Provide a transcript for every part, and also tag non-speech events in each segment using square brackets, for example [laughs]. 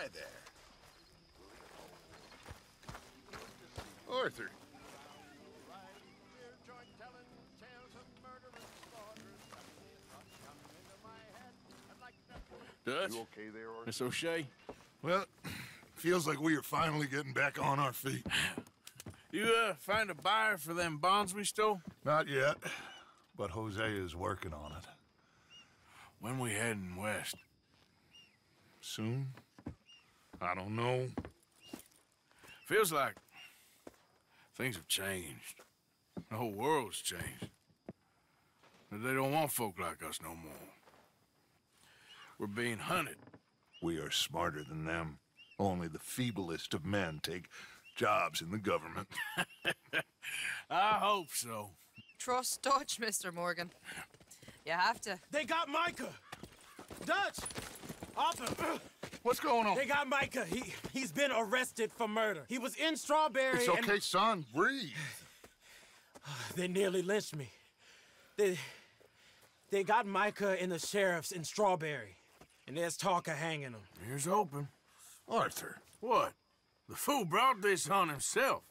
Hi there. Arthur. Dutch? You okay there, Arthur? Miss O'Shea? Well, feels like we are finally getting back on our feet. You, uh, find a buyer for them bonds we stole? Not yet, but Josiah is working on it. When we heading west? Soon? I don't know. Feels like things have changed. The whole world's changed. But they don't want folk like us no more. We're being hunted. We are smarter than them. Only the feeblest of men take jobs in the government. [laughs] [laughs] I hope so. Trust Dutch, Mr. Morgan. You have to. They got Micah! Dutch! Arthur! What's going on? They got Micah. He, he's been arrested for murder. He was in Strawberry It's and- okay, son. Breathe. [sighs] They nearly lynched me. They... They got Micah and the sheriffs in Strawberry. And there's talk of hanging him. Here's hoping. Arthur, What? The fool brought this on himself.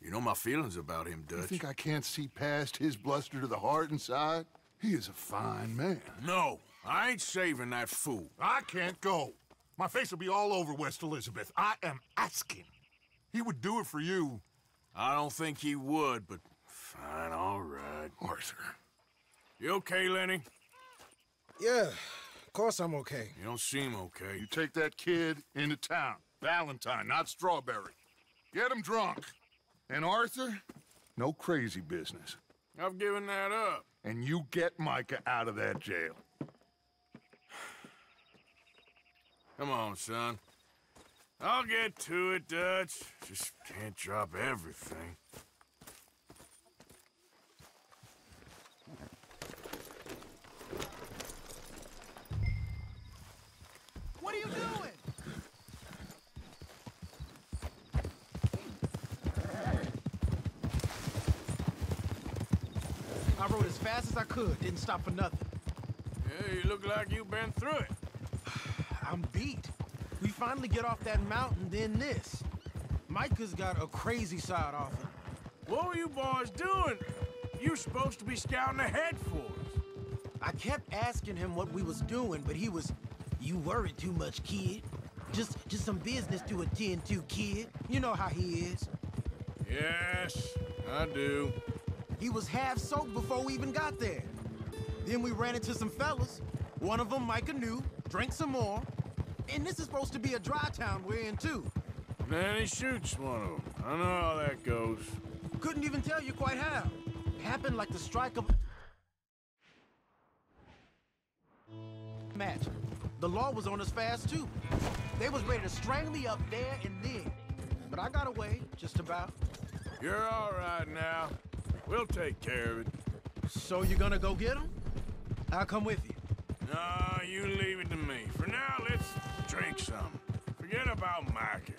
You know my feelings about him, Dutch. you think I can't see past his bluster to the heart inside? He is a fine man. No, I ain't saving that fool. I can't go. My face will be all over West Elizabeth. I am asking. He would do it for you. I don't think he would, but fine, all right. Arthur. You okay, Lenny? Yeah, of course I'm okay. You don't seem okay. You take that kid into town. Valentine, not Strawberry. Get him drunk. And Arthur, no crazy business. I've given that up. And you get Micah out of that jail. Come on, son. I'll get to it, Dutch. Just can't drop everything. What are you doing? I rode as fast as I could, didn't stop for nothing. Yeah, you look like you've been through it. I'm beat. We finally get off that mountain, then this. Micah's got a crazy side off him. What were you boys doing? You're supposed to be scouting ahead for us. I kept asking him what we was doing, but he was, you worry too much, kid. Just, just some business to attend to, kid. You know how he is. Yes, I do. He was half soaked before we even got there. Then we ran into some fellas. One of them Micah knew, drank some more. And this is supposed to be a dry town we're in, too. Then he shoots one of them. I know how that goes. Couldn't even tell you quite how. Happened like the strike of... Match. The law was on us fast, too. They was ready to strangle me up there and then. But I got away, just about. You're all right now. We'll take care of it. So you're gonna go get him? I'll come with you. No, you leave it to me. For now, let's drink some. Forget about Micah.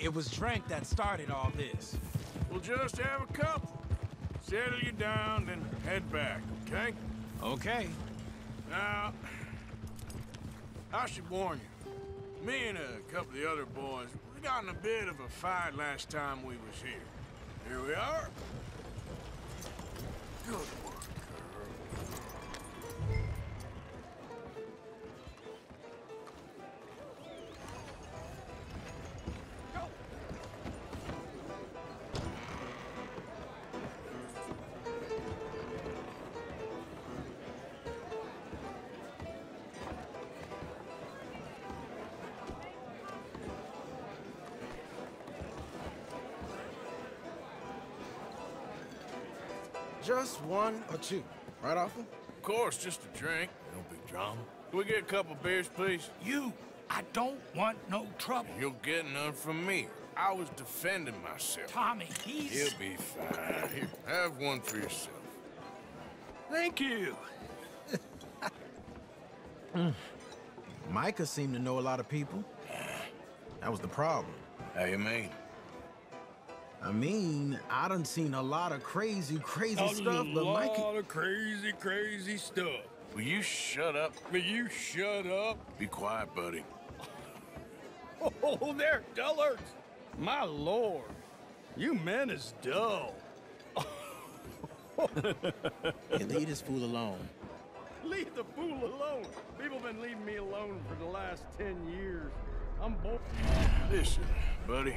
It was drink that started all this. We'll just have a couple. Settle you down, then head back, okay? Okay. Now, I should warn you. Me and a couple of the other boys, we got in a bit of a fight last time we was here. Here we are. Good work, Just one or two, right, Arthur? Of course, just a drink. No big drama. Can we get a couple beers, please? You, I don't want no trouble. You'll get none from me. I was defending myself. Tommy, he's... He'll be fine. Here, have one for yourself. Thank you. [laughs] Micah seemed to know a lot of people. Eh. That was the problem. How you mean? I mean, I done seen a lot of crazy, crazy A stuff, but Mike... A lot of crazy, crazy stuff. Will you shut up? Will you shut up? Be quiet, buddy. [laughs] Oh, they're dullards. My lord. You men is dull. Hey, leave this fool alone. Leave the fool alone. People been leaving me alone for the last ten years. I'm bored. Listen, buddy.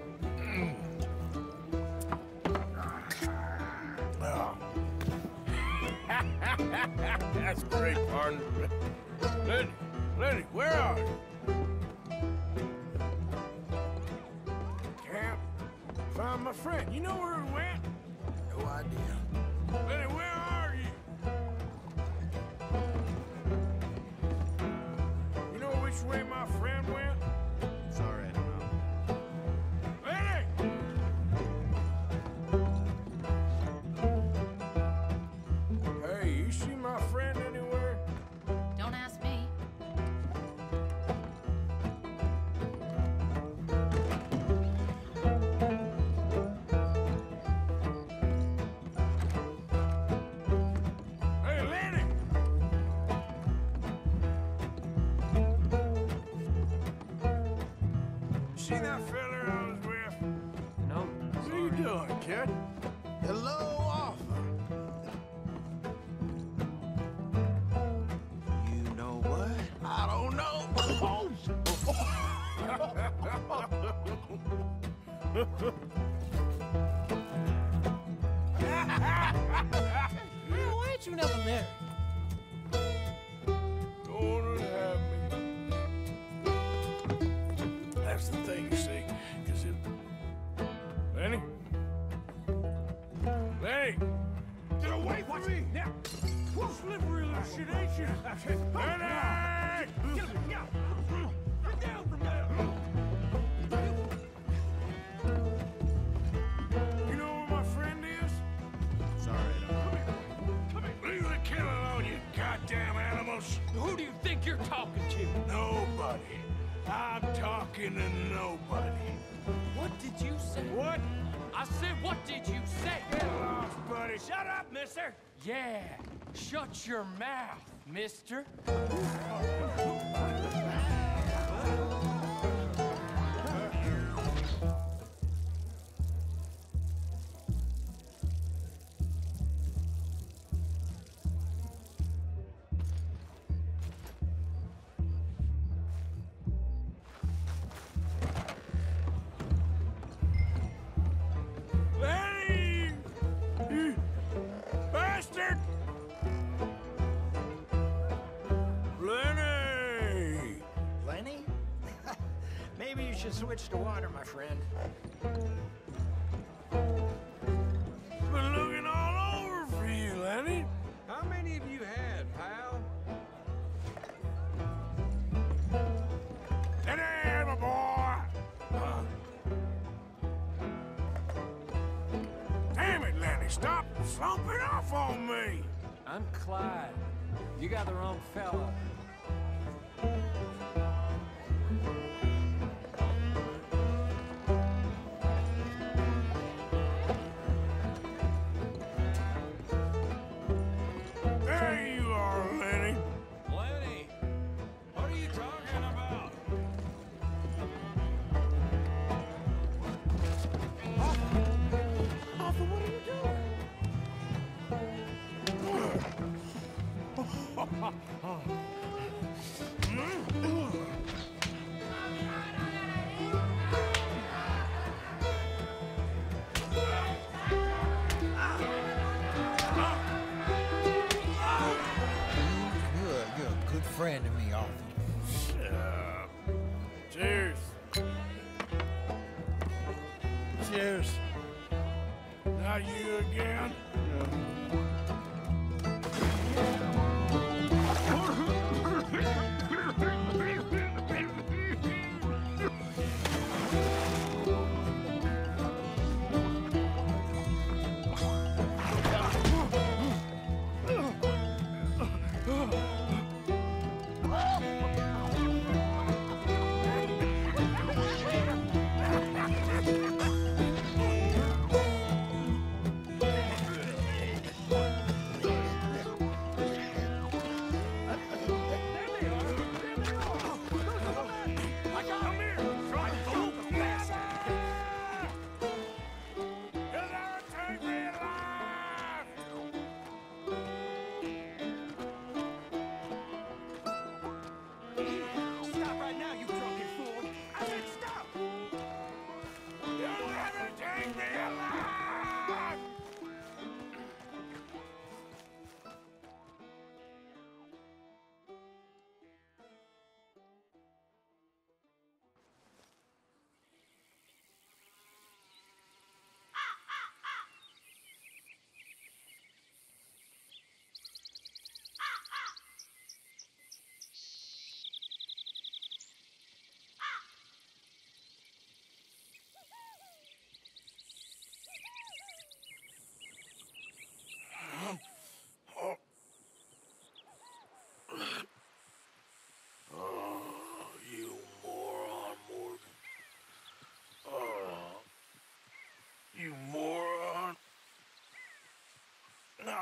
That's great, partner. Lenny, Lenny, where are you? Camp. Found my friend. You know where he went? No idea. Lenny, where are you? You know which way my friend went? Doing, kid? Hello, Arthur. You know what? I don't know. Man, [laughs] oh, why ain't you never married? Goddamn animals! Who do you think you're talking to? Nobody. I'm talking to nobody. What did you say? What? I said, what did you say? Get lost, buddy. Shut up, mister! Yeah, shut your mouth, mister. Oh, should switch to water, my friend. Been looking all over for you, Lenny. How many of you had, pal? Lenny, my boy! Uh. Damn it, Lenny, stop slumping off on me! I'm Clyde. You got the wrong fella.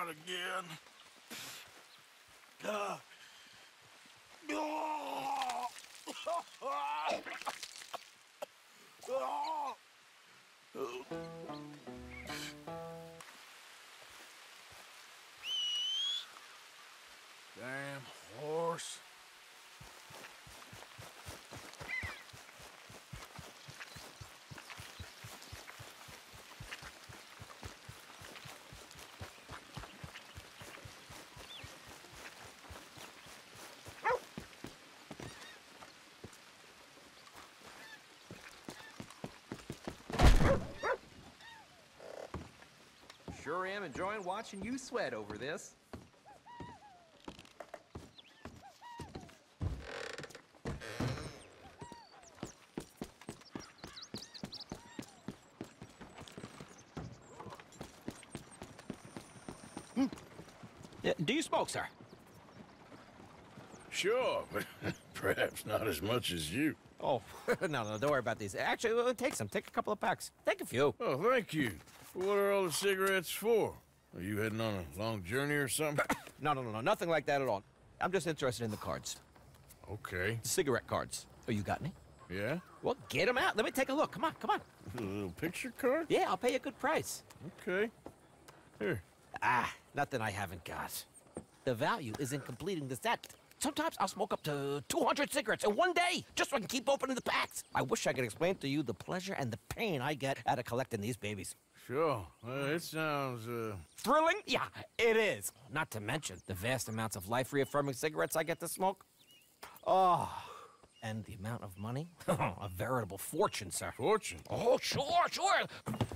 Again. Damn horse. Sure am enjoying watching you sweat over this. Hmm. Yeah, do you smoke, sir? Sure, but [laughs] perhaps not as much as you. Oh, [laughs] no, no, don't worry about these. Actually, uh, take some. Take a couple of packs. Take a few. Oh, thank you. What are all the cigarettes for? Are you heading on a long journey or something? [coughs] No, no, no, no, nothing like that at all. I'm just interested in the cards. okay. The cigarette cards. Oh, you got any? Yeah? Well, get them out. Let me take a look. Come on, come on. A little picture card? Yeah, I'll pay you a good price. Okay. Here. Ah, nothing I haven't got. The value is in completing the set. Sometimes I'll smoke up to 200 cigarettes in one day, just so I can keep opening the packs. I wish I could explain to you the pleasure and the pain I get out of collecting these babies. Sure. Well, it sounds, uh... Thrilling? Yeah, it is. Not to mention the vast amounts of life reaffirming cigarettes I get to smoke. Oh, and the amount of money? [laughs] a veritable fortune, sir. Fortune. Oh, sure, sure.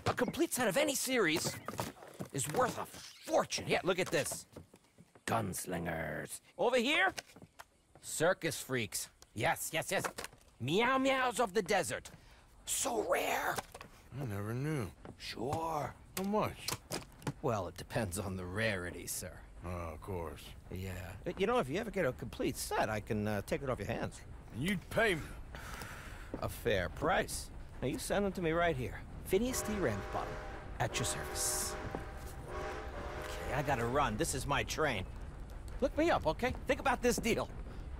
A complete set of any series is worth a fortune. Yeah, look at this. Gunslingers. Over here, circus freaks. Yes, yes, yes. Meow meows of the desert. So rare. I never knew. Sure. How much? Well, it depends on the rarity, sir. Oh, of course. Yeah. You know, if you ever get a complete set, I can uh, take it off your hands. And you'd pay me. A fair price. Now, you send them to me right here. Phineas T. Ramsbottom, at your service. Okay, I gotta run. This is my train. Look me up, okay? Think about this deal.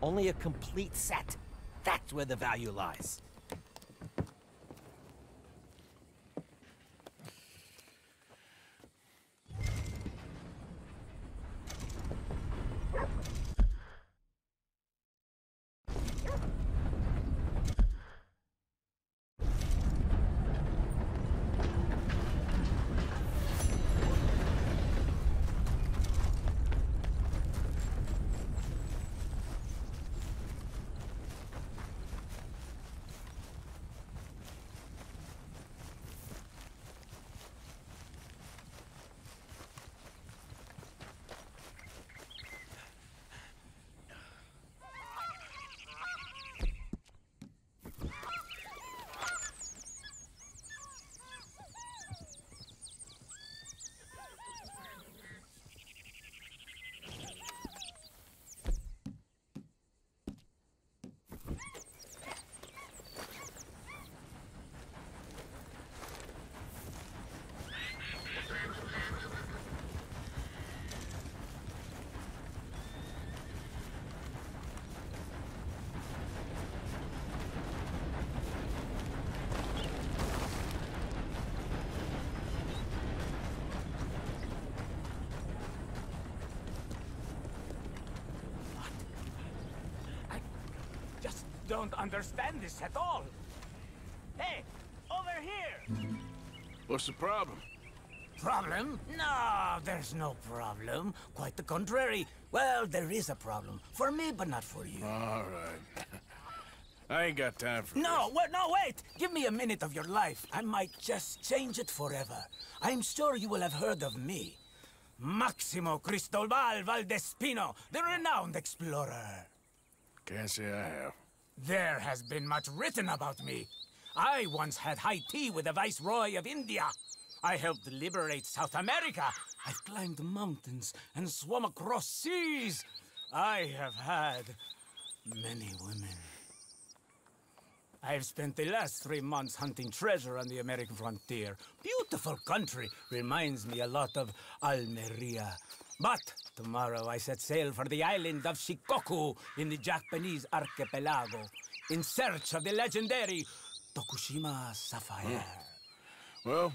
Only a complete set. That's where the value lies. Just don't understand this at all. Hey, over here! What's the problem? Problem? No, there's no problem. Quite the contrary. Well, there is a problem. For me, but not for you. All right. [laughs] I ain't got time for No, wait, no, wait! Give me a minute of your life. I might just change it forever. I'm sure you will have heard of me. Maximo Cristobal Valdespino, the renowned explorer. Can't say I have. There has been much written about me. I once had high tea with the Viceroy of India. I helped liberate South America. I've climbed mountains and swum across seas. I have had many women. I've spent the last three months hunting treasure on the American frontier. Beautiful country. Reminds me a lot of Almeria. But tomorrow I set sail for the island of Shikoku in the Japanese archipelago in search of the legendary Tokushima Sapphire. Hmm. Well,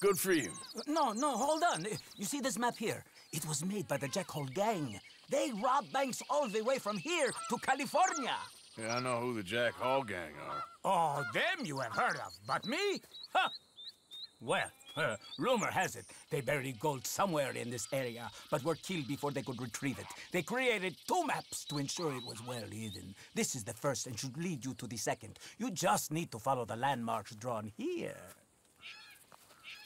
good for you. No, no, hold on. You see this map here? It was made by the Jack Hall gang. They robbed banks all the way from here to California. Yeah, I know who the Jack Hall gang are. Oh, them you have heard of, but me? Huh. Well, rumor has it they buried gold somewhere in this area, but were killed before they could retrieve it. They created two maps to ensure it was well hidden. This is the first and should lead you to the second. You just need to follow the landmarks drawn here.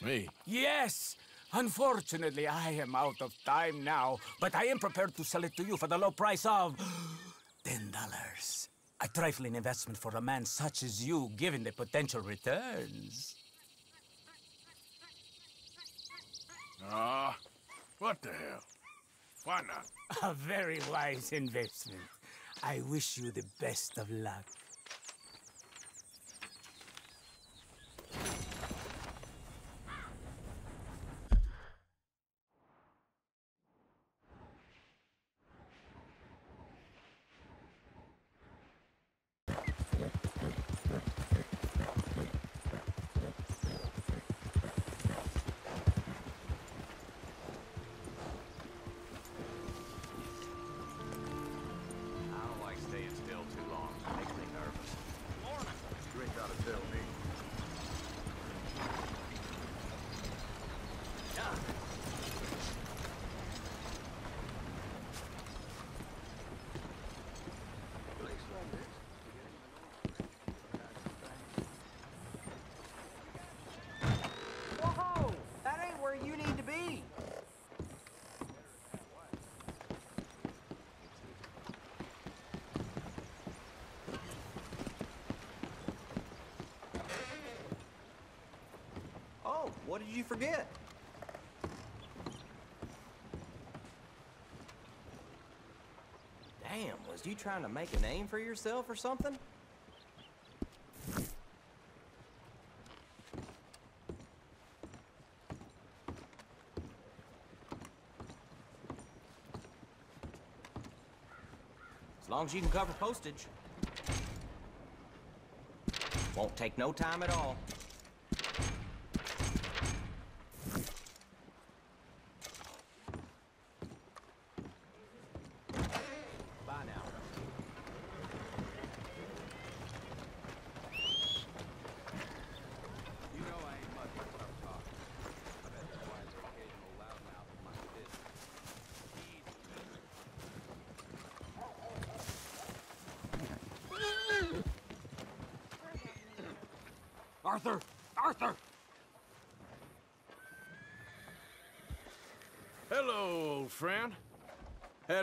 Me? Yes! Unfortunately, I am out of time now, but I am prepared to sell it to you for the low price of [gasps] ten dollars. A trifling investment for a man such as you, given the potential returns. Ah, what the hell? Why not? A very wise investment. I wish you the best of luck. What did you forget? Damn, was you trying to make a name for yourself or something? As long as you can cover postage. Won't take no time at all. Bye now. You know I ain't much for tough talk. I bet that's why the occasional loudmouth like this. Arthur! Arthur! Hello, old friend. Had a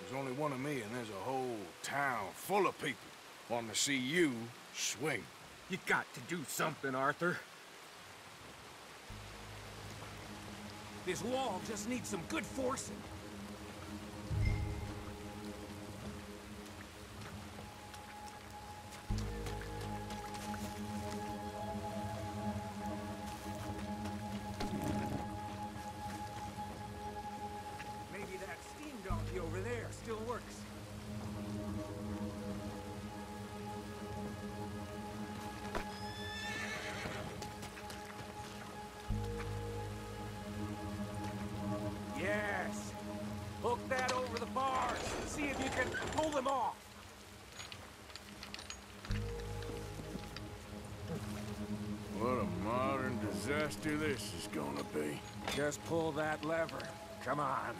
There's only one of me, and there's a whole town full of people wanting to see you swing. You got to do something, Arthur. This wall just needs some good forcing. Disaster this is gonna be. Just pull that lever. Come on.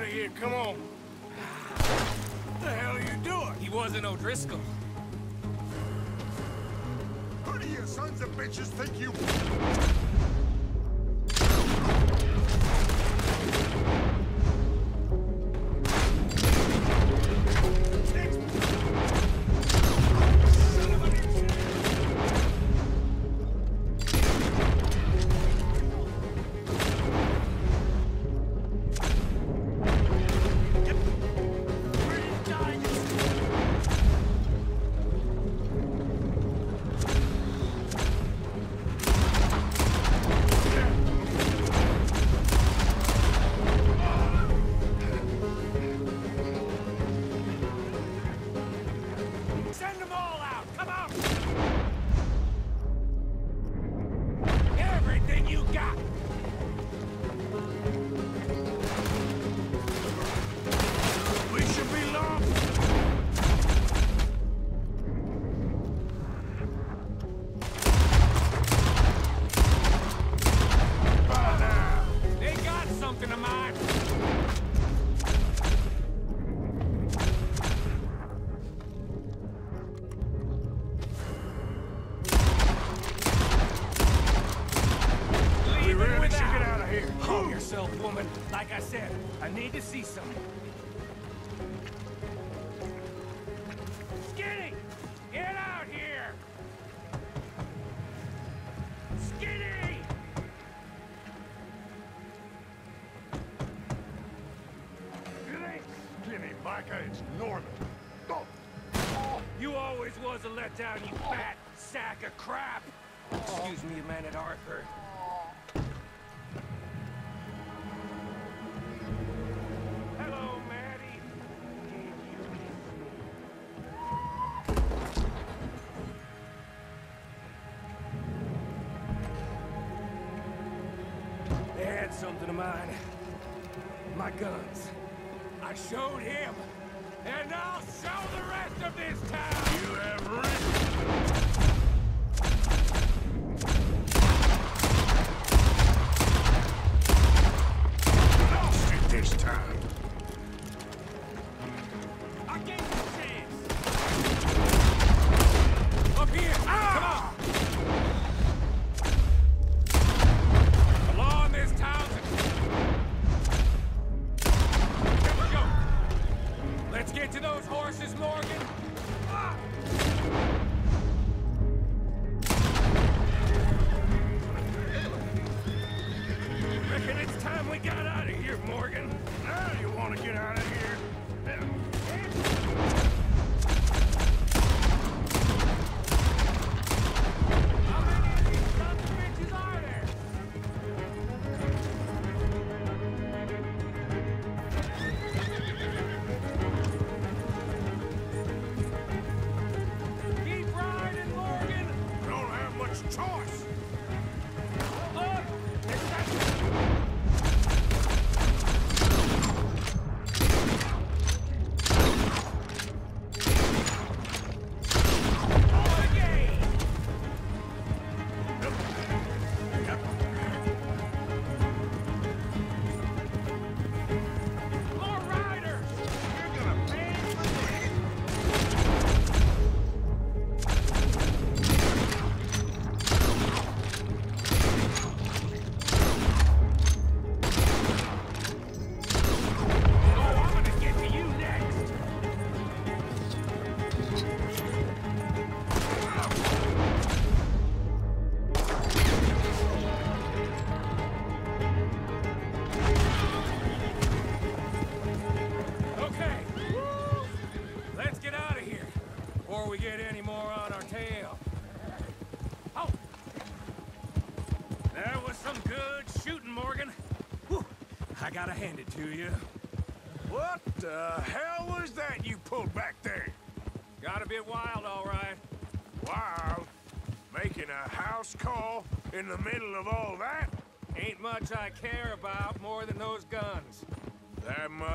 out of here. Come on. What the hell are you doing? He wasn't O'Driscoll. Who do you sons of bitches think you... down, you fat sack of crap! Excuse me, man at Arthur.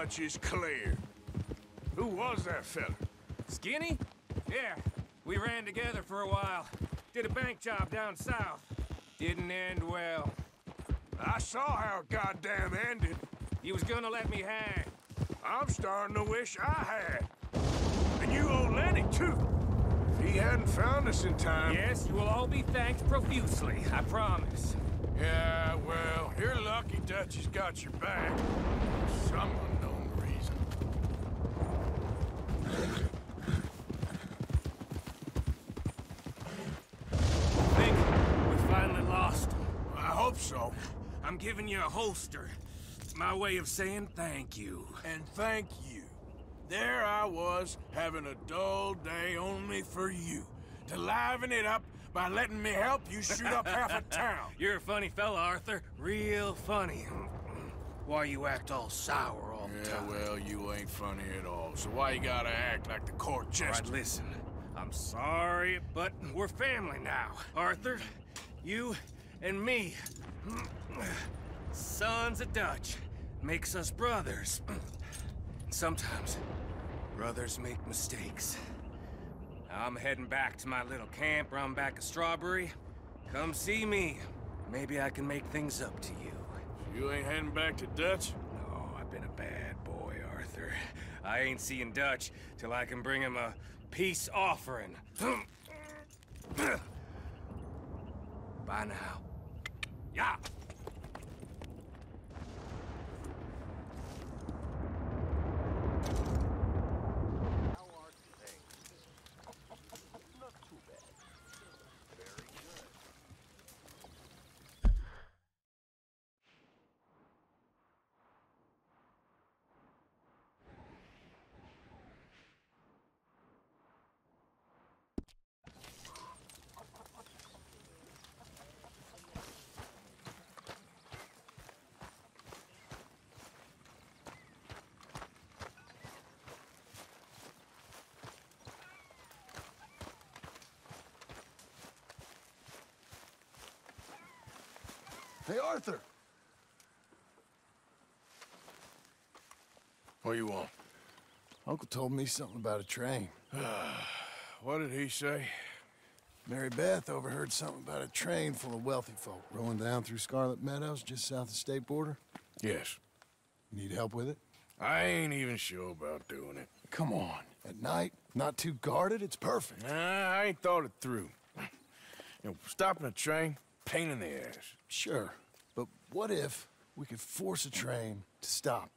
Much is clear. Who was that fella? Skinny? Yeah, we ran together for a while. Did a bank job down south. Didn't end well. I saw how it goddamn ended. He was gonna let me hang. I'm starting to wish I had. And you owe Lenny, too. If he hadn't found us in time... Yes, you will all be thanked profusely, I promise. Yeah, well, you're lucky Dutch has got your back. For some unknown reason. Think we finally lost him. I hope so. I'm giving you a holster. It's my way of saying thank you. And thank you. There I was, having a dull day only for you. To liven it up by letting me help you shoot up half a [laughs] town. You're a funny fella, Arthur. Real funny. Why you act all sour Yeah, well, you ain't funny at all. So why you gotta act like the court All jester? right, listen. I'm sorry, but we're family now. Arthur, you and me. Sons of Dutch. Makes us brothers. Sometimes, brothers make mistakes. I'm heading back to my little camp round back of Strawberry. Come see me. Maybe I can make things up to you. You ain't heading back to Dutch? No, I've been a bad boy, Arthur. I ain't seeing Dutch till I can bring him a peace offering. [clears throat] Bye now. Yeah. Hey, Arthur! What you want? Uncle told me something about a train. [sighs] What did he say? Mary Beth overheard something about a train full of wealthy folk rolling down through Scarlet Meadows just south of the state border. Yes. Need help with it? I ain't even sure about doing it. Come on. At night, not too guarded, it's perfect. Nah, I ain't thought it through. You know, stopping a train, pain in the ass. Sure. What if we could force a train to stop?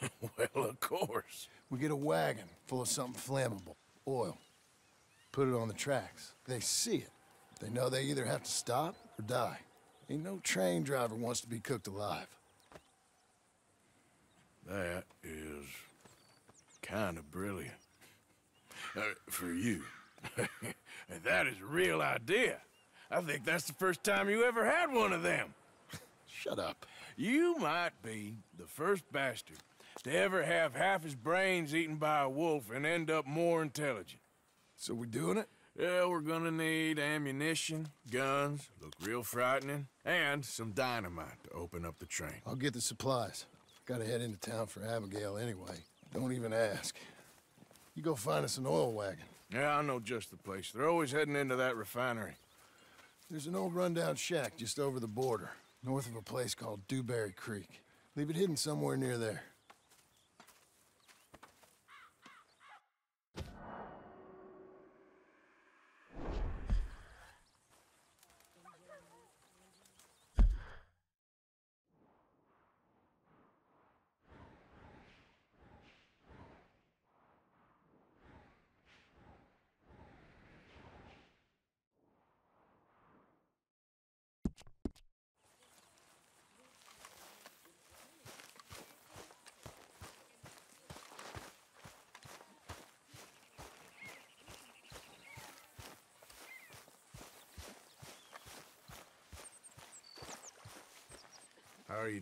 [laughs] well, of course. We get a wagon full of something flammable, oil. Put it on the tracks. They see it. They know they either have to stop or die. Ain't no train driver wants to be cooked alive. That is kind of brilliant. [laughs] Uh, for you. [laughs] that is a real idea. I think that's the first time you ever had one of them. Shut up. You might be the first bastard to ever have half his brains eaten by a wolf and end up more intelligent. So we're doing it? Yeah, we're gonna need ammunition, guns, look real frightening, and some dynamite to open up the train. I'll get the supplies. Gotta head into town for Abigail anyway. Don't even ask. You go find us an oil wagon. Yeah, I know just the place. They're always heading into that refinery. There's an old rundown shack just over the border, north of a place called Dewberry Creek. Leave it hidden somewhere near there.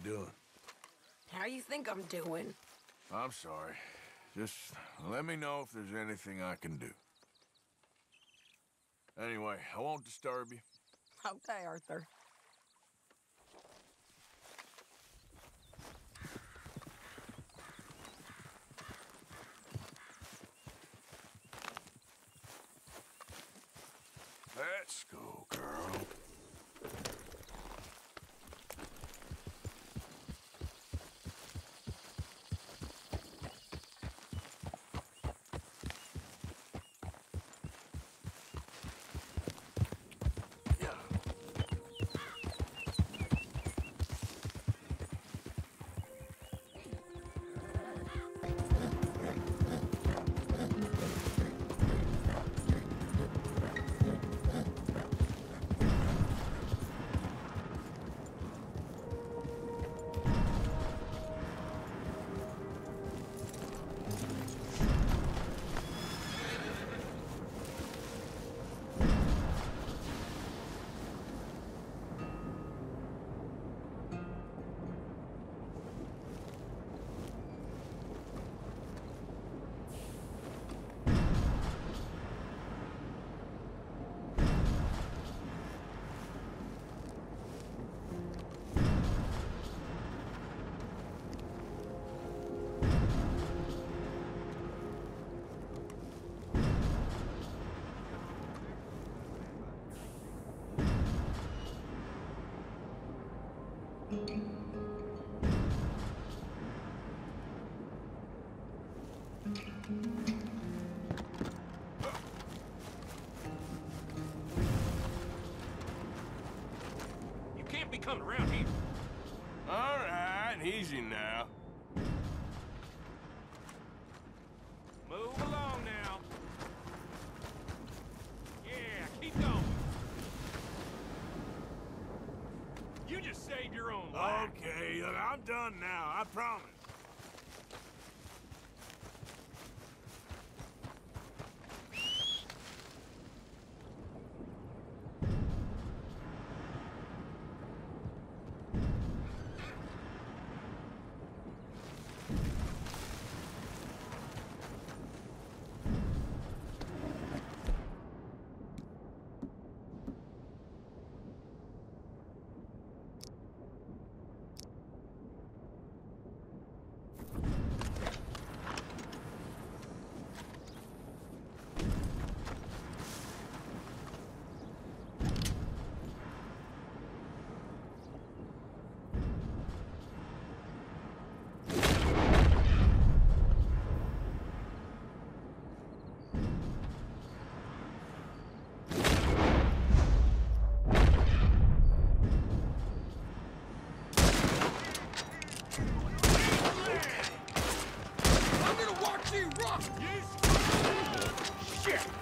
Doing? How you think I'm doing? I'm sorry. Just let me know if there's anything I can do. Anyway, I won't disturb you. Okay, Arthur. You can't be coming around here. All right, easy now. Move along now. Yeah, keep going. You just saved your own life. Okay, look, I'm done now. I promise. I'm gonna watch you rock. Shit.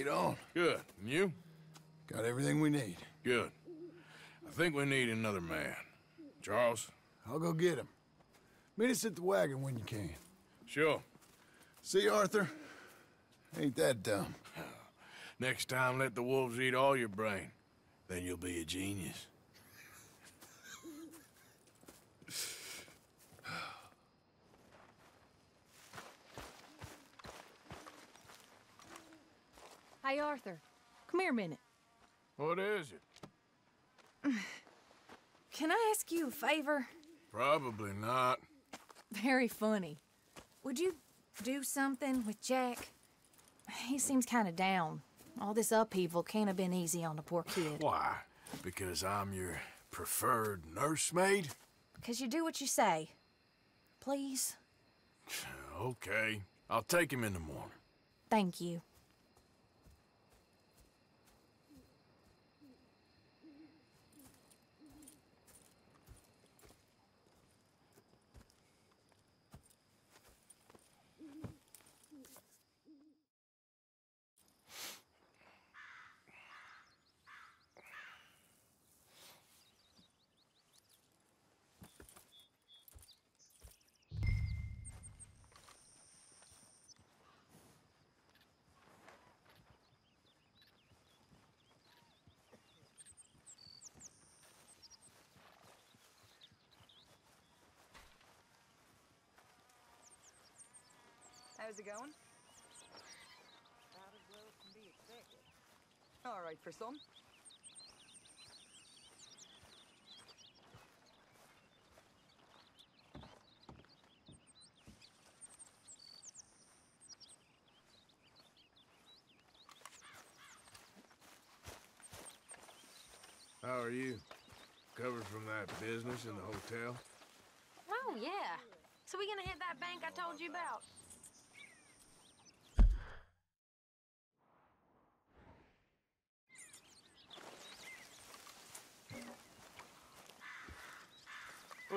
Get on. Good. And you? Got everything we need. Good. I think we need another man. Charles? I'll go get him. Meet us at the wagon when you can. Sure. See, Arthur? Ain't that dumb. Next time, let the wolves eat all your brain. Then you'll be a genius. Hey, Arthur. Come here a minute. What is it? [sighs] Can I ask you a favor? Probably not. Very funny. Would you do something with Jack? He seems kind of down. All this upheaval can't have been easy on the poor kid. Why? Because I'm your preferred nursemaid? Because you do what you say. Please? [sighs] Okay. I'll take him in the morning. Thank you. How's it going? About as well as can be expected. All right for some. How are you? Covered from that business in the hotel? Oh, yeah. So we gonna hit that bank I told you about?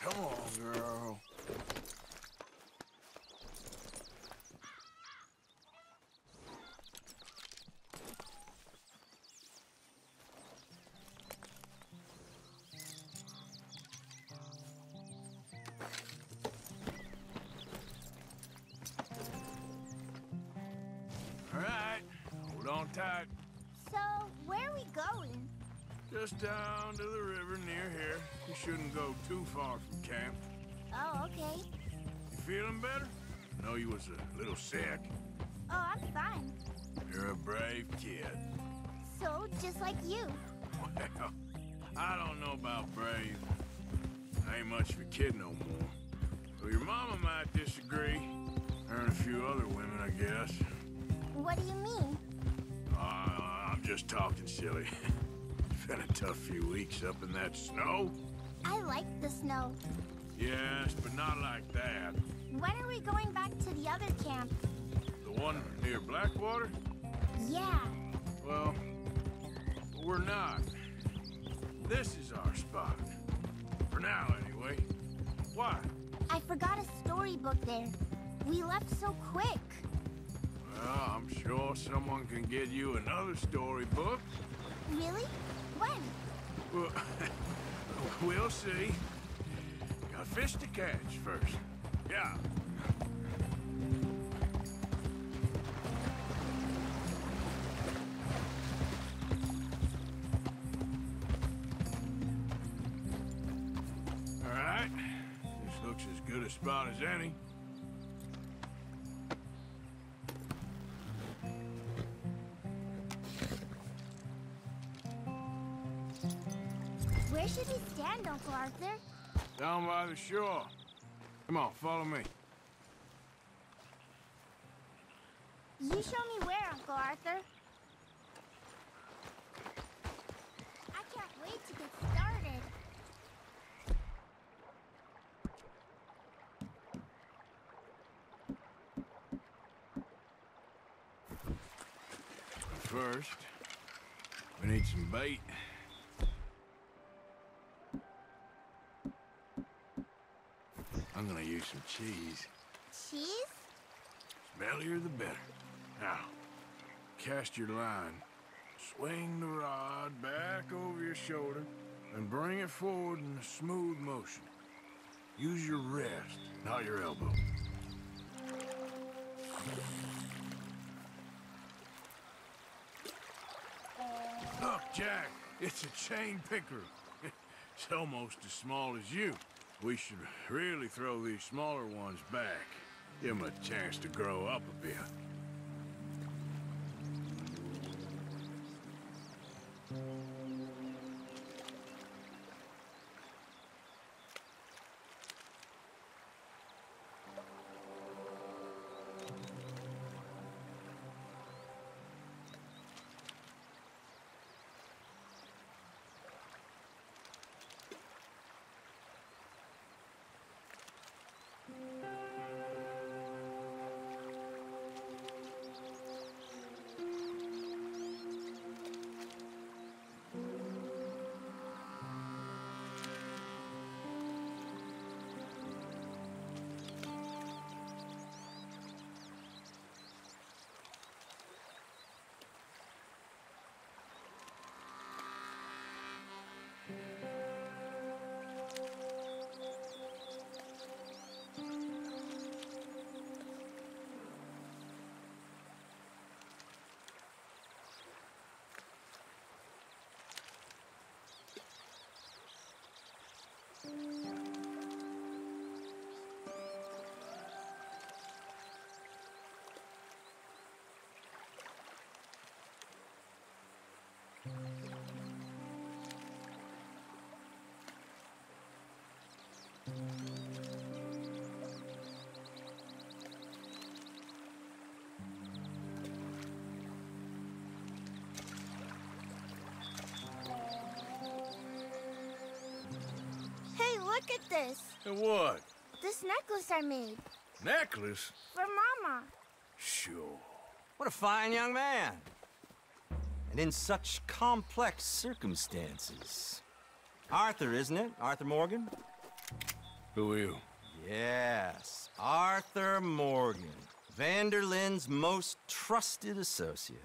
Come on, girl. Shouldn't go too far from camp. Oh, okay. You feeling better? Know you was a little sick. Oh, I'm fine. You're a brave kid. So, just like you. Well, I don't know about brave. I ain't much of a kid no more. Well, your mama might disagree. Her and a few other women, I guess. What do you mean? Uh, I'm just talking silly. [laughs] it's been a tough few weeks up in that snow. I like the snow. Yes, but not like that. When are we going back to the other camp? The one near Blackwater? Yeah. Well, we're not. This is our spot. For now, anyway. Why? I forgot a storybook there. We left so quick. Well, I'm sure someone can get you another storybook. Really? When? Well, [laughs] Oh, we'll see. Got fish to catch first. Yeah. All right. This looks as good a spot as any. Where should we stand, Uncle Arthur? Down by the shore. Come on, follow me. You show me where, Uncle Arthur. I can't wait to get started. First, we need some bait. Use some cheese. Cheese? Smellier the better. Now, cast your line. Swing the rod back over your shoulder and bring it forward in a smooth motion. Use your wrist, not your elbow. Look, Jack, it's a chain picker. [laughs] It's almost as small as you. We should really throw these smaller ones back. Give them a chance to grow up a bit. Hey, look at this. And what? This necklace I made. Necklace? For Mama. Sure. What a fine young man. And in such complex circumstances. Arthur, isn't it? Arthur Morgan? Who are you? Yes, Arthur Morgan. van der Linde's most trusted associate.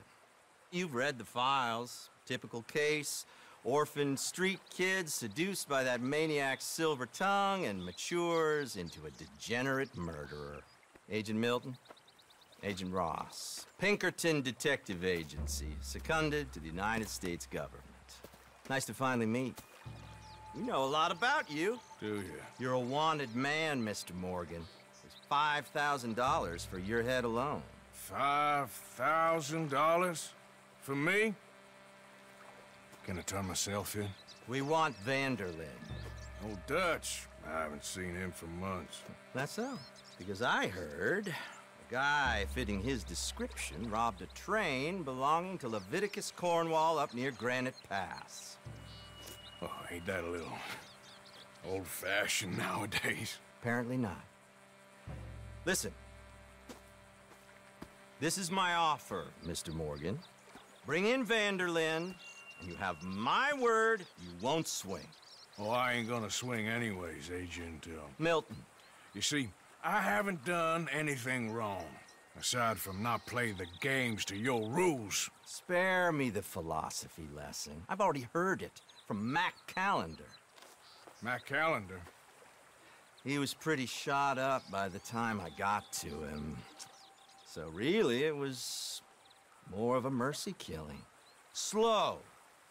You've read the files. Typical case. Orphaned street kid seduced by that maniac's silver tongue and matures into a degenerate murderer. Agent Milton? Agent Ross. Pinkerton Detective Agency, seconded to the United States government. Nice to finally meet. We know a lot about you. Do you? You're a wanted man, Mr. Morgan. There's $5,000 for your head alone. Five thousand dollars? For me? Can I turn myself in? We want van der Linde. Old Dutch. I haven't seen him for months. That's so. Because I heard a guy fitting his description robbed a train belonging to Leviticus Cornwall up near Granite Pass. Oh, ain't that a little old-fashioned [laughs] nowadays? Apparently not. Listen. This is my offer, Mr. Morgan. Bring in van der Linde, and you have my word you won't swing. Oh, I ain't gonna swing anyways, Agent, uh... Milton. You see, I haven't done anything wrong. Aside from not playing the games to your rules. Spare me the philosophy lesson. I've already heard it from Mac Callander. Mac Callander? He was pretty shot up by the time I got to him. So really, it was more of a mercy killing. Slow,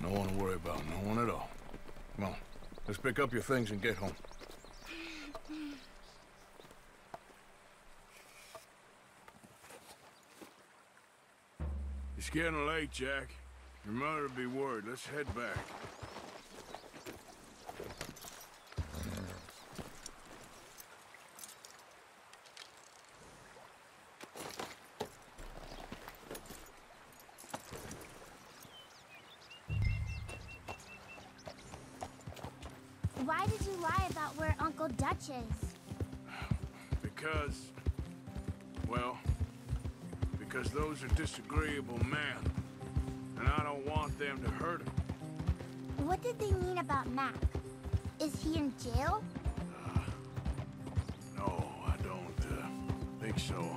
No one to worry about, no one at all. Come on, let's pick up your things and get home. It's getting late, Jack. Your mother'll be worried. Let's head back. Because, well, because those are disagreeable men, and I don't want them to hurt him. What did they mean about Mac? Is he in jail? No, I don't uh, think so.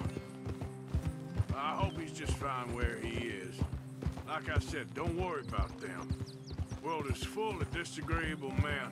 I hope he's just fine where he is. Like I said, don't worry about them. world is full of disagreeable men.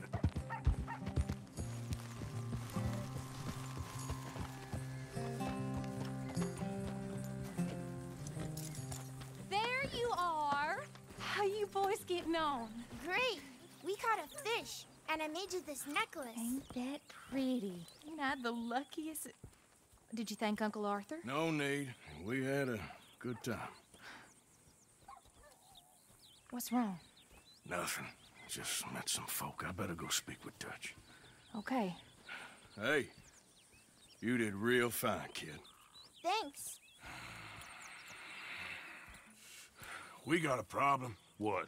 Boys getting on? Great. We caught a fish, and I made you this necklace. Ain't that pretty? Ain't I the luckiest? Did you thank Uncle Arthur? No need. We had a good time. What's wrong? Nothing. Just met some folk. I better go speak with Dutch. Okay. Hey, you did real fine, kid. Thanks. We got a problem. What?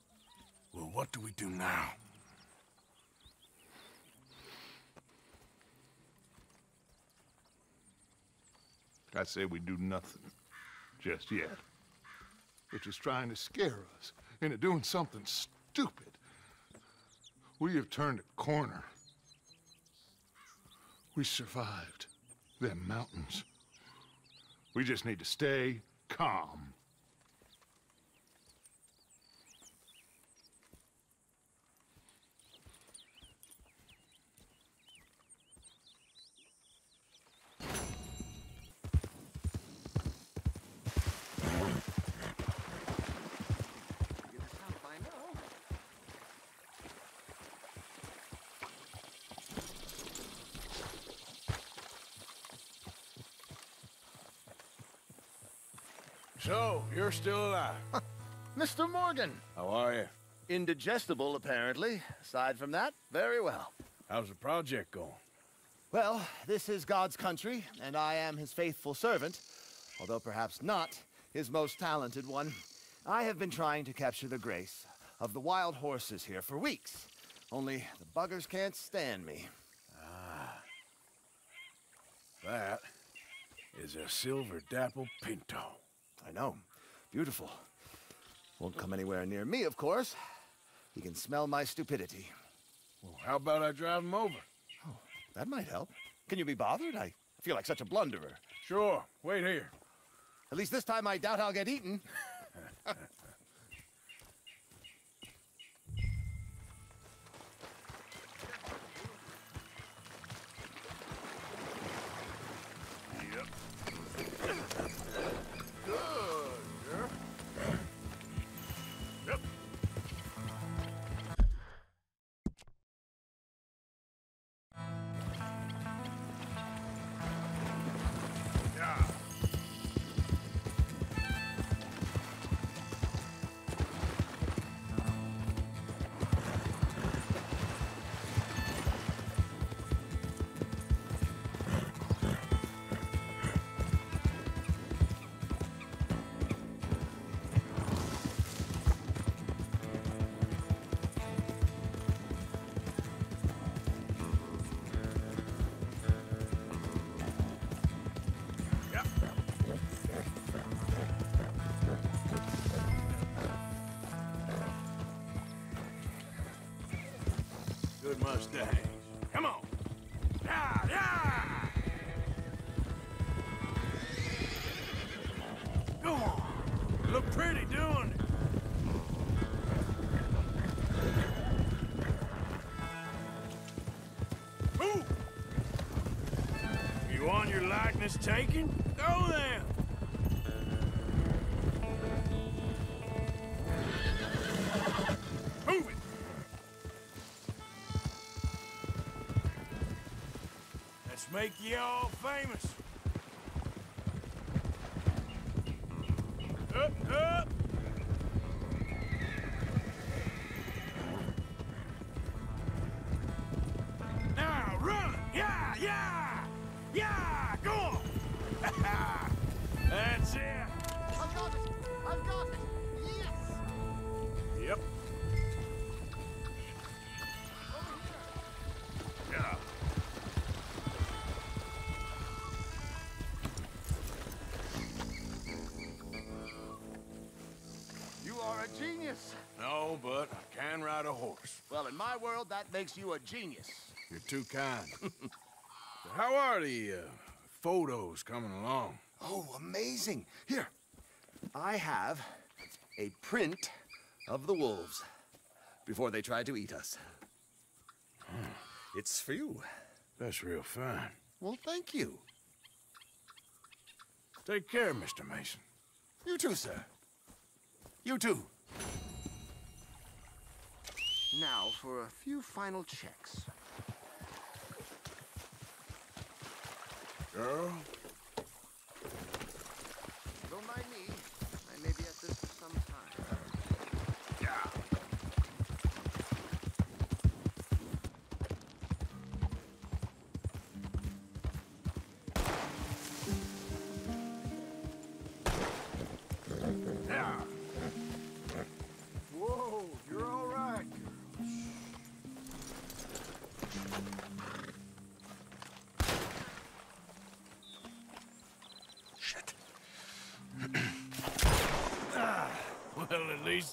Well, what do we do now? I say we do nothing. Just yet. Which is trying to scare us into doing something stupid. We have turned a corner. We survived them mountains. We just need to stay calm. So, you're still alive. Mr. Morgan. How are you? Indigestible, apparently. Aside from that, very well. How's the project going? Well, this is God's country, and I am his faithful servant, although perhaps not his most talented one. I have been trying to capture the grace of the wild horses here for weeks. Only the buggers can't stand me. Ah. That is a silver dapple pinto. I know. Beautiful. Won't come anywhere near me, of course. He can smell my stupidity. Well, how about I drive him over? That might help. Can you be bothered? I feel like such a blunderer. Sure. Wait here. At least this time I doubt I'll get eaten. [laughs] Come on. Yeah, yeah! Go on. Look pretty doing it. Move! You want your likeness taken? Go then! Make you all famous. But I can ride a horse. Well, in my world, that makes you a genius. You're too kind. [laughs] So How are the uh, photos coming along? Oh, amazing. Here, I have a print of the wolves before they tried to eat us. It's for you. That's real fine. Well, thank you. Take care, Mr. Mason. You too, sir. You too. Now for a few final checks. Girl, Don't mind me.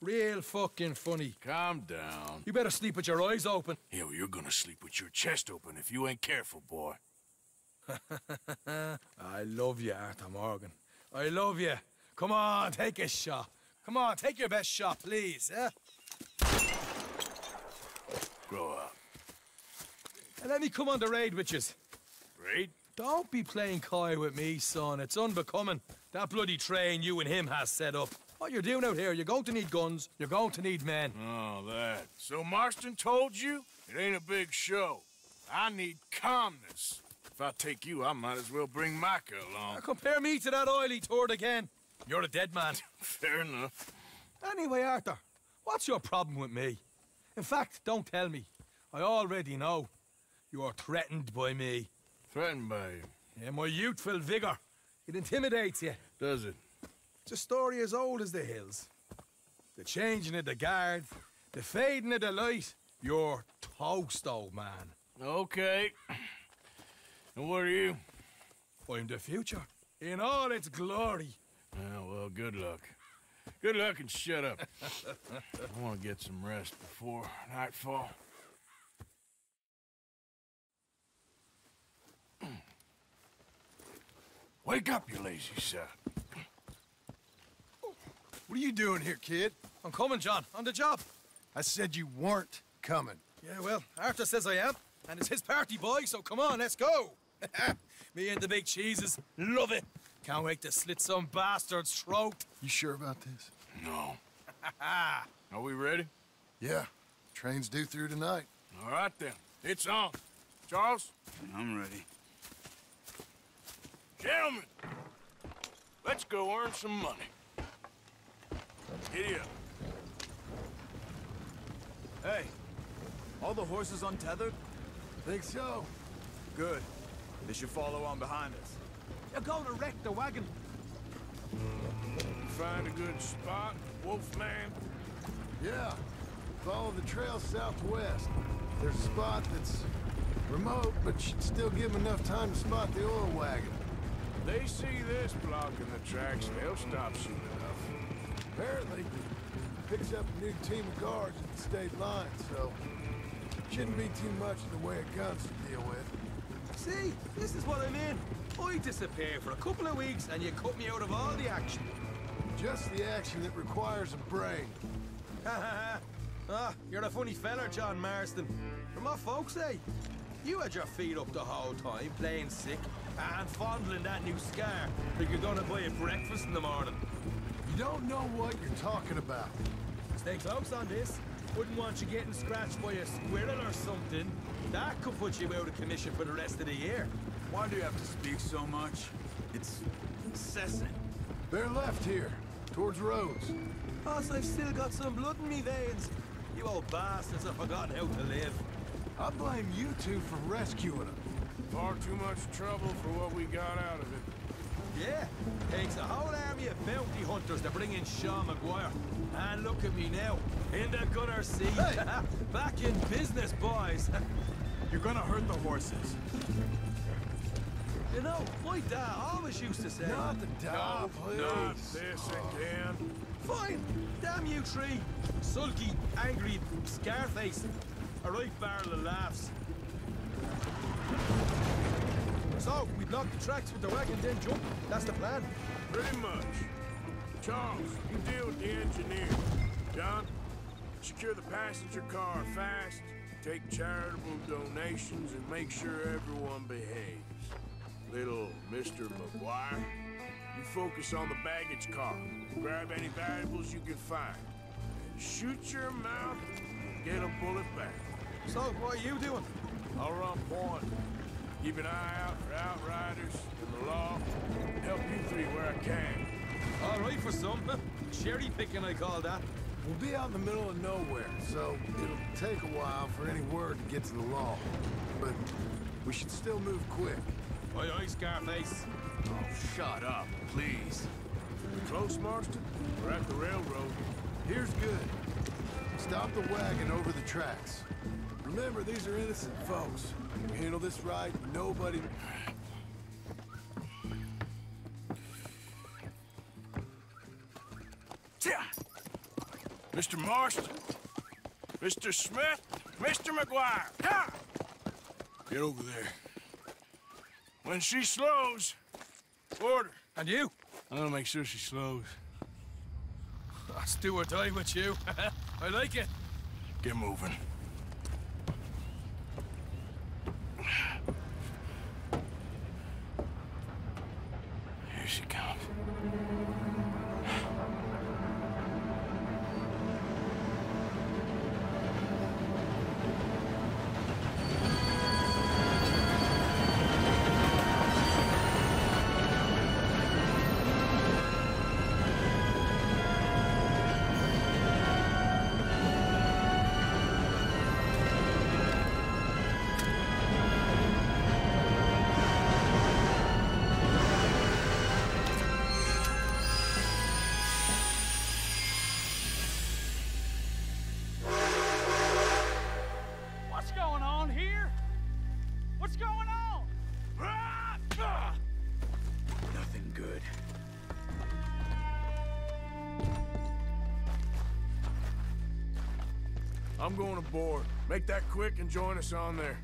Real fucking funny. Calm down. You better sleep with your eyes open. Yeah, well, you're gonna sleep with your chest open if you ain't careful, boy. [laughs] I love you, Arthur Morgan. I love you. Come on, take a shot. Come on, take your best shot, please, eh? Grow up. And let me come on the raid with yous. Raid? Don't be playing coy with me, son. It's unbecoming. That bloody train you and him has set up. What you're doing out here, you're going to need guns, you're going to need men. Oh, that. So Marston told you? It ain't a big show. I need calmness. If I take you, I might as well bring Micah along. Now compare me to that oily turd again. You're a dead man. [laughs] Fair enough. Anyway, Arthur, what's your problem with me? In fact, don't tell me. I already know. You're threatened by me. Threatened by you? Yeah, my youthful vigor. It intimidates you. Does it? It's a story as old as the hills. The changing of the guard, the fading of the light. You're toast, old man. Okay. And what are you? I'm the future. In all its glory. Oh, well, good luck. Good luck and shut up. [laughs] I want to get some rest before nightfall. [clears throat] Wake up, you lazy son. What are you doing here, kid? I'm coming, John. On the job. I said you weren't coming. Yeah, well, Arthur says I am. And it's his party, boy, so come on, let's go. [laughs] Me and the big cheeses. Love it. Can't wait to slit some bastard's throat. You sure about this? No. [laughs] Are we ready? Yeah. Train's due through tonight. All right, then. It's on. Charles? I'm ready. Gentlemen, let's go earn some money. Giddy up. Hey, all the horses untethered? Think so. Good. They should follow on behind us. You're going to wreck the wagon. Find a good spot, Wolfman? Yeah. Follow the trail southwest. There's a spot that's remote, but should still give them enough time to spot the oil wagon. They see this blocking the tracks, they'll stop soon enough. Apparently, picks up a new team of guards at the state line, so shouldn't be too much in the way of guns to deal with. See, this is what I mean. I disappear for a couple of weeks and you cut me out of all the action. Just the action that requires a brain. Ha ha ha! Ah, you're a funny fella, John Marston. From what folks say, you had your feet up the whole time, playing sick, and fondling that new scar like you're gonna buy a breakfast in the morning. You don't know what you're talking about. Stay close on this. Wouldn't want you getting scratched by a squirrel or something. That could put you out of commission for the rest of the year. Why do you have to speak so much? It's incessant. They're left here, towards Rhodes. Boss, I've still got some blood in me veins. You old bastards have forgotten how to live. I blame you two for rescuing them. Far too much trouble for what we got out of it. Yeah, takes a whole army of bounty hunters to bring in Sean McGuire. And look at me now, in the gunner seat. Hey. [laughs] Back in business, boys. [laughs] You're gonna hurt the horses. you know, my dad always used to say... Not the dog, please. Not this again. Fine, damn you three. Sulky, angry, scarface. A right barrel of laughs. So, we block the tracks with the wagon, then jump. That's the plan. Pretty much. Charles, you deal with the engineer. John, secure the passenger car fast, take charitable donations, and make sure everyone behaves. Little Mr. McGuire, you focus on the baggage car. Grab any valuables you can find. Shoot your mouth, get a bullet back. So, what are you doing? I'll run point. Keep an eye out for outriders and the law. Help you three where I can. All right for some. Cherry picking, I call that. We'll be out in the middle of nowhere, so it'll take a while for any word to get to the law. But we should still move quick. Aye, aye, Scarface. Oh, shut up, please. We close, Marston? We're at the railroad. Here's good. Stop the wagon over the tracks. Remember, these are innocent folks. You handle this right, nobody... Mr. Marston, Mr. Smith, Mr. McGuire, ha! Get over there. When she slows, order. And you? I'm gonna make sure she slows. That's do or die with you. [laughs] I like it. Get moving. I'm going aboard. Make that quick and join us on there.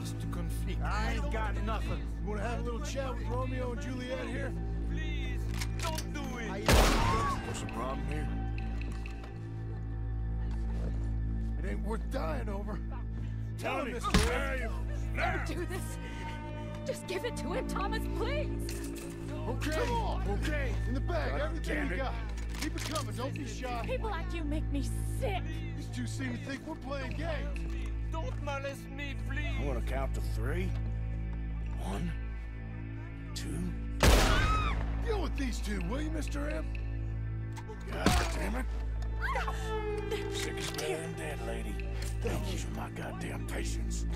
Am to conflict. I ain't got nothing. You wanna have a little chat with Romeo and Juliet here? please, don't do it. I am What's the problem here? It ain't worth dying over. Tell him, Mr. Value. Now. Don't do this. Just give it to him, Thomas, please. Okay, Come on. okay. In the bag, God everything damn you got. Keep it coming, don't be shy. People like you make me sick. These two seem to think we're playing games. Don't molest me, please. I'm gonna count to three. One, two. Deal with these two, will you, Mr. M? God damn it. Sick is better than dead, lady. Thank you for my goddamn patience.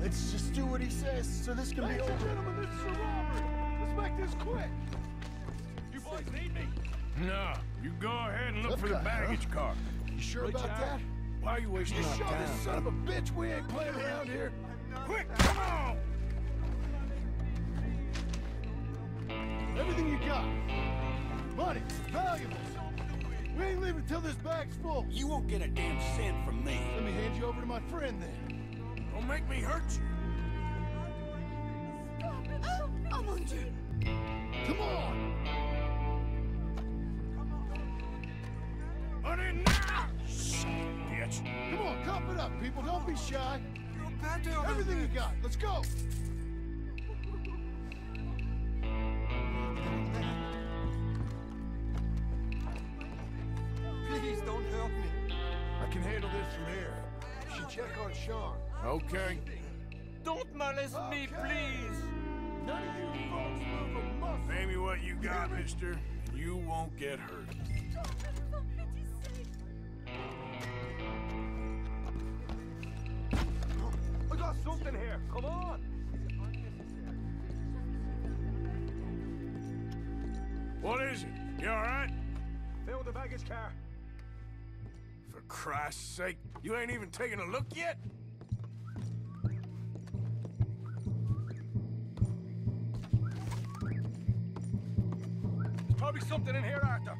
Let's just do what he says so this can be Ladies over. and gentlemen, this is a robbery. Let's make this quick. You boys need me? No, you go ahead and look for the Okay, baggage car. You sure Reach about out. that? Why are you wasting You our show time? this son of a bitch we ain't playing around here. Quick, come on! Everything you got. Money, valuables. We ain't leaving till this bag's full. You won't get a damn cent from me. Let me hand you over to my friend then. Don't make me hurt you. I'm on you. Come on. Money now! Son of a bitch. Come on, cup it up, people. Don't be shy. Everything you got. Let's go. Please don't hurt me. I can handle this from here. You should check on Sean. Okay. Don't molest me, please. None of you folks move a muscle. Pay me what you got, mister. and You won't get hurt. Got something here. Come on. What is it? You alright? Fill the baggage car. For Christ's sake, you ain't even taken a look yet? There's probably something in here, Arthur.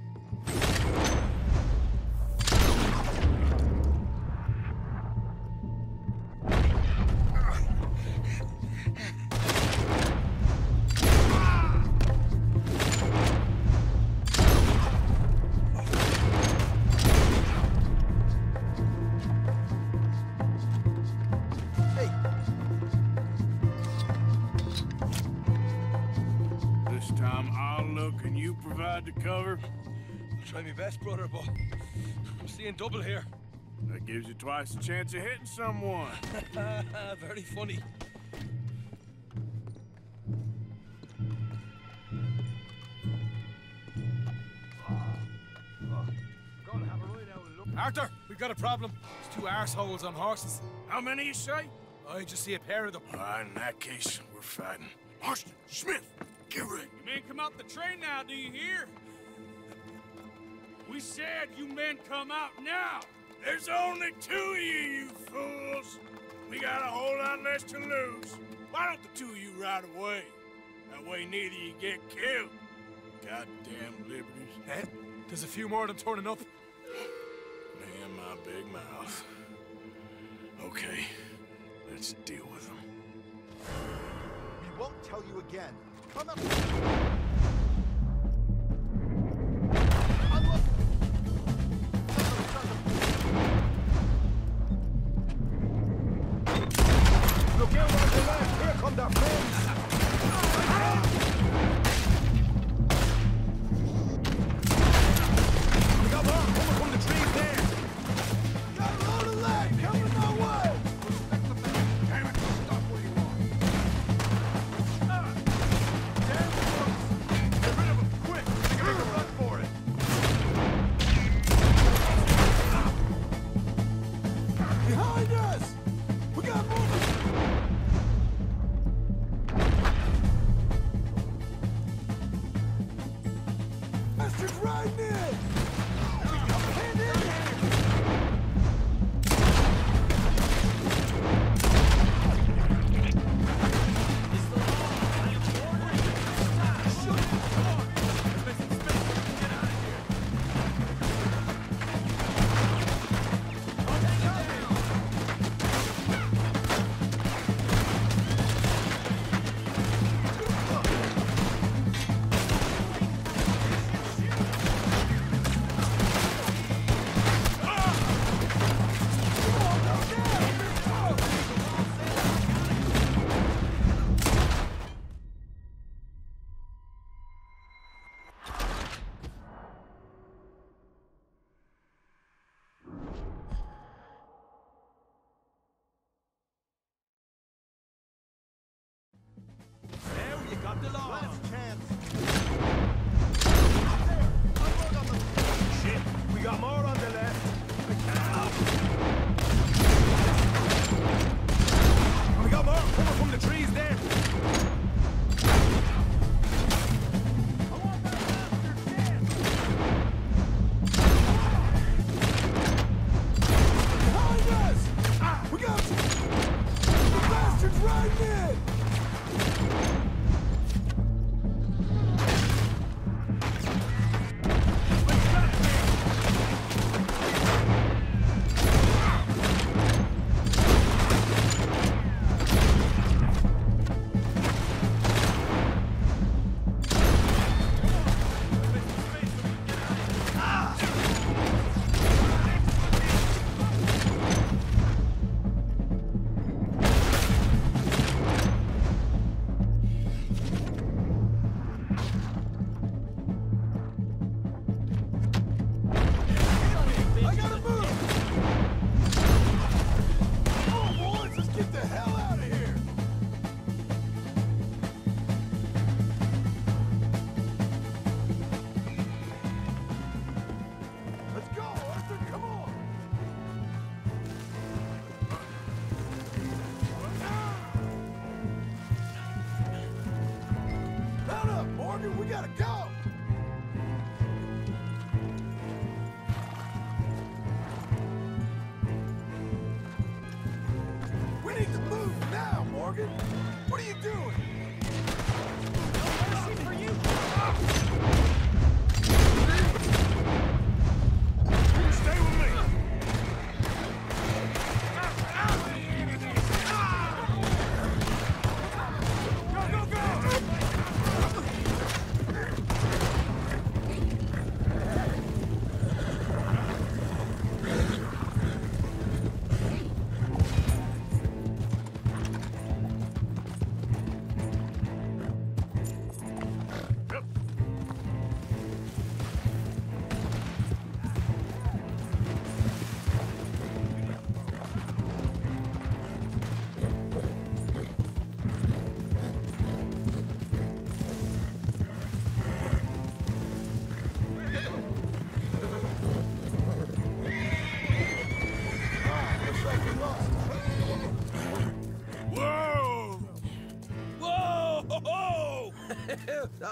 Best, brother, but I'm seeing double here. That gives you twice the chance of hitting someone. [laughs] [laughs] Very funny. Arthur, we've got a problem. There's two arseholes on horses. How many you say? I just see a pair of them. All right, in that case, we're fighting. Marston, Smith, get ready. You men come out the train now, do you hear? We said you men come out now. There's only two of you, you fools. We got a whole lot less to lose. Why don't the two of you ride away? That way neither you get killed. Goddamn liberties. Eh? There's a few more of them turning up. Man, my big mouth. Okay, let's deal with them. We won't tell you again. Come up. Here come